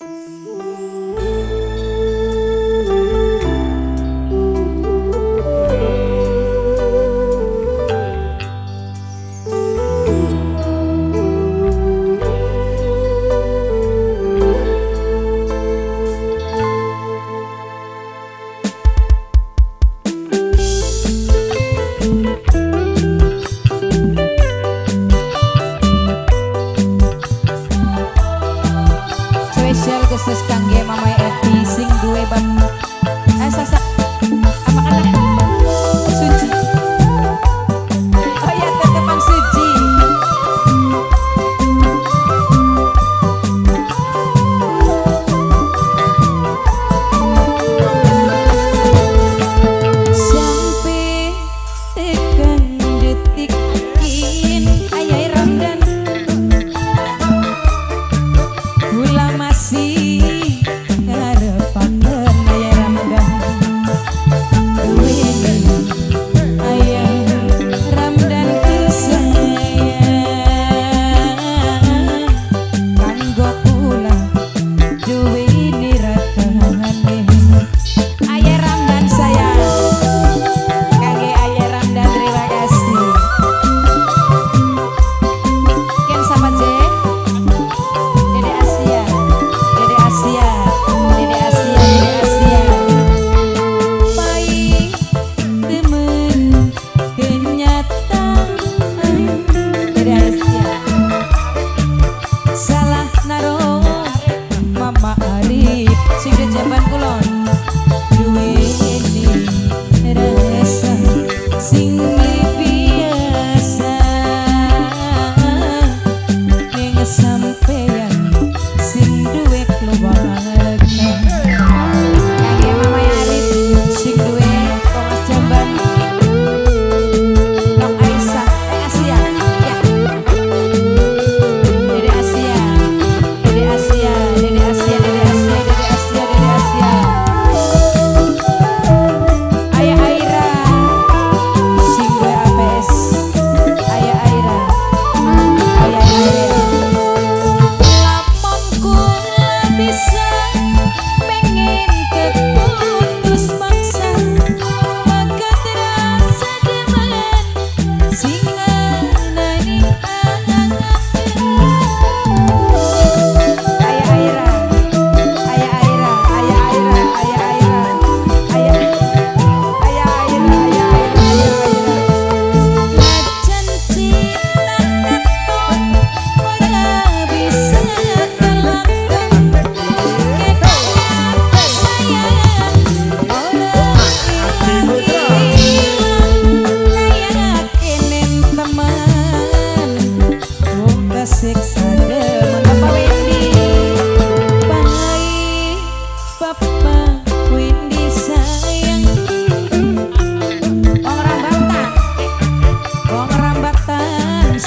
Música business. coração.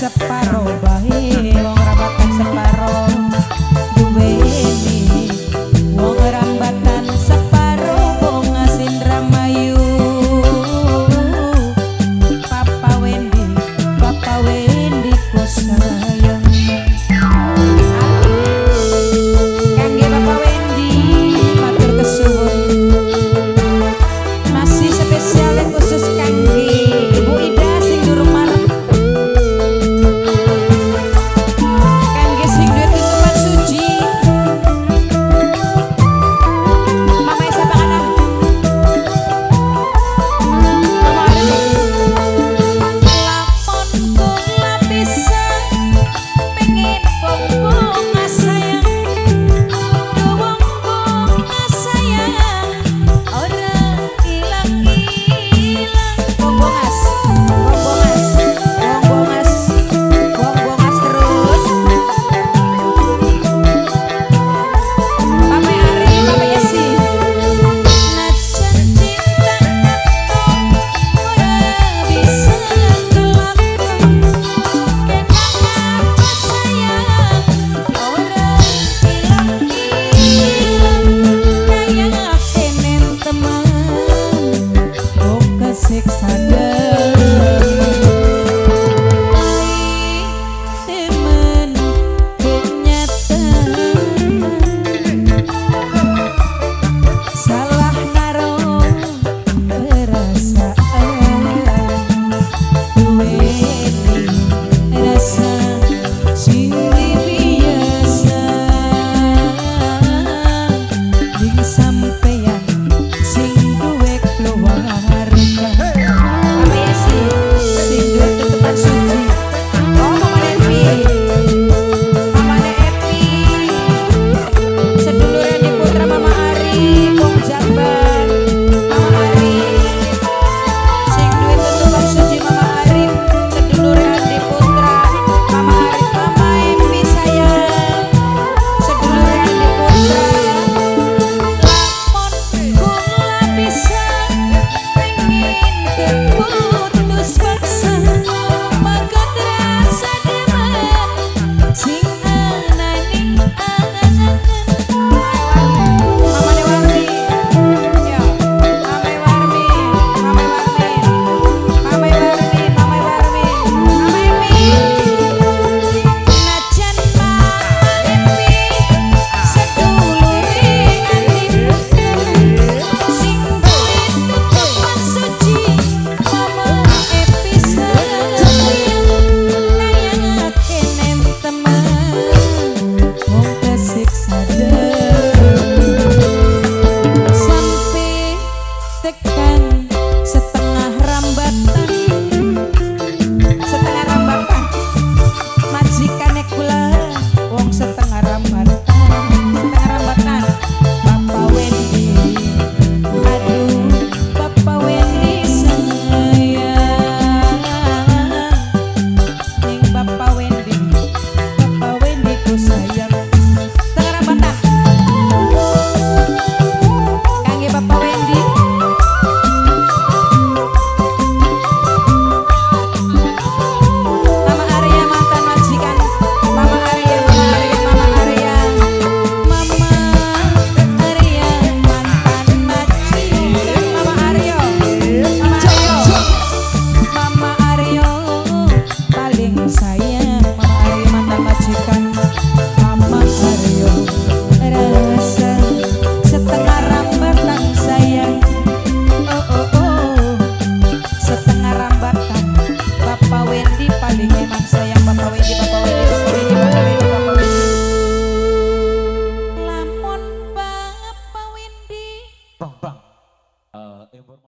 separo baik